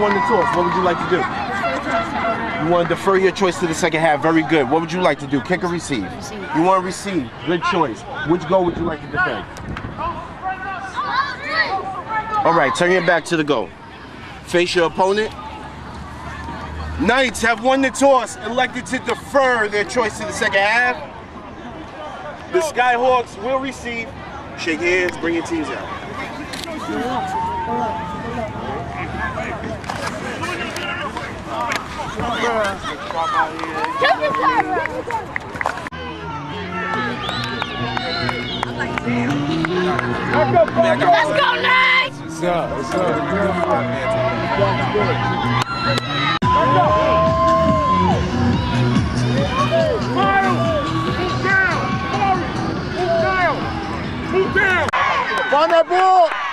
won the toss. What would you like to do? You want to defer your choice to the second half. Very good. What would you like to do? Kick or receive? Receive. You want to receive. Good choice. Which goal would you like to defend? All right, turn your back to the goal. Face your opponent. Knights have won the toss, elected to defer their choice to the second half. The Skyhawks will receive. Shake hands, bring your teams out. Let's go, Nate! What's up? What's up? Move down! Move down! Move down! Find that ball!